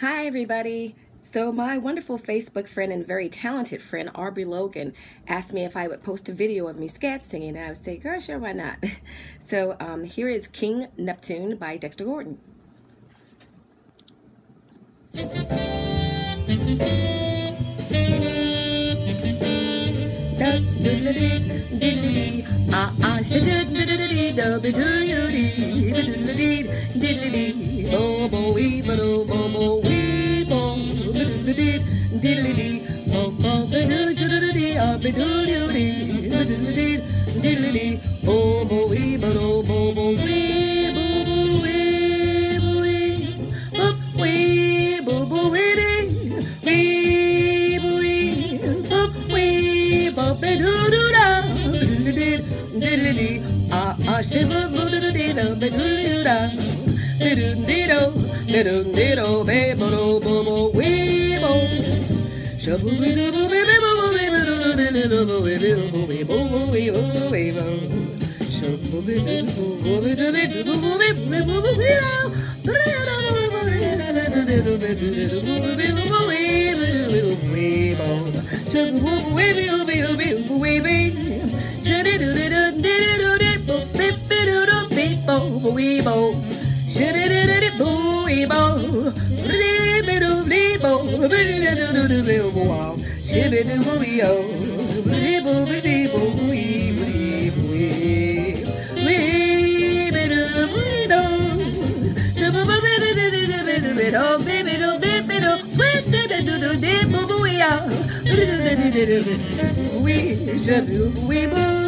Hi, everybody. So, my wonderful Facebook friend and very talented friend, Aubrey Logan, asked me if I would post a video of me scat singing, and I would say, girl, sure, why not? So, um, here is King Neptune by Dexter Gordon. Ah ah, bo bo wee bo do bo bo wee bo diddly dee diddly dee bo bo ba do diddly dee ah ba do dee diddly dee diddly dee bo bo wee bo do bo bo wee bo bo wee bo wee bo wee bo bo wee shiver bo diddly dee da ba do do da diddle diddle diddle diddle baby bo bo bo wee bo shabu wee bo baby bo bo baby do do diddle bo baby bo baby bo bo wee bo bo wee bo shabu wee bo bo bo wee do do do bo wee bo bo bo wee do Shabu wee wee wee wee wee bo bo wee bo bo wee bo lee bo lee bo lee bo wow shibby do bo wee oh lee bo lee bo wee wee wee wee be do wee do shibby bo be be be be be be be do be be do be be do be be be do do de bo bo wee ah wee shibby wee bo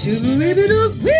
Shoo-ba-ba-ba-doo-wee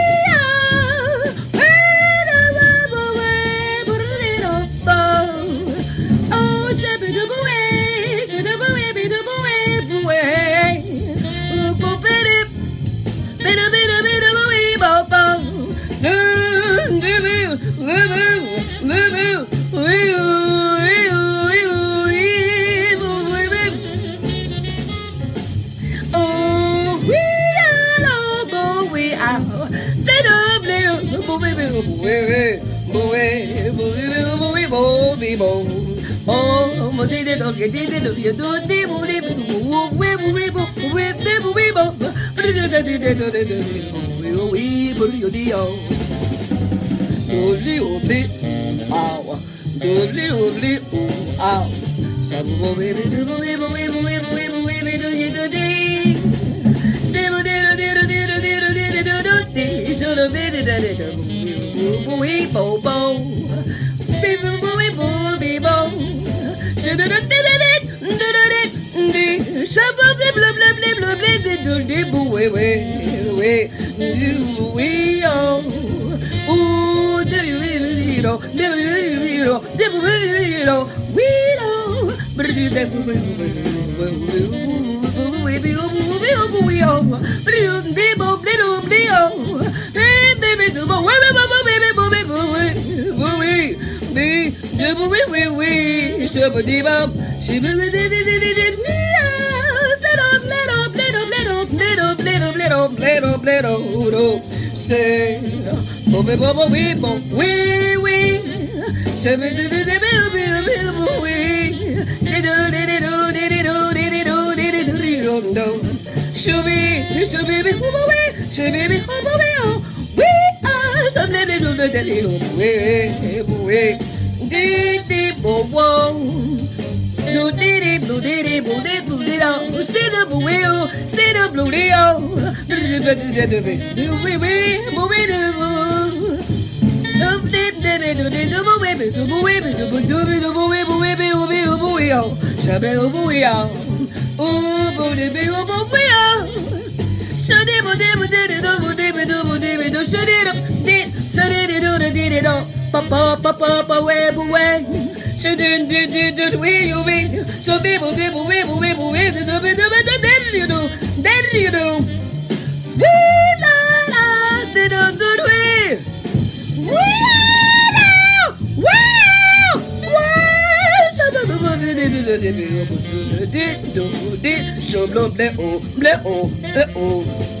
Doodly, doodly, ooh, ow. Shabba, baby, doodly, doodly, diddle di, should have been it, we we bo bo, we we we bo we bo. Shabba blah blah blah blah blah blah blah blah blah way way way you we oh ooh devil devil devil devil devil we oh but you devil Shabba dee bop, shibba dee dee dee dee dee dee little, little, little, little, say, booby, booby, wee, bo, wee, wee, Shabby do do do do do do mi ló do òbúwé èbúwé do do do dee do, pa pa pa pa pa way bu way. She do do do do we you we. So be bu be bu we bu we bu we do do do do do do do do, do do do. do do do do do do we. We la we. Show bleu bleu oh bleu oh bleu oh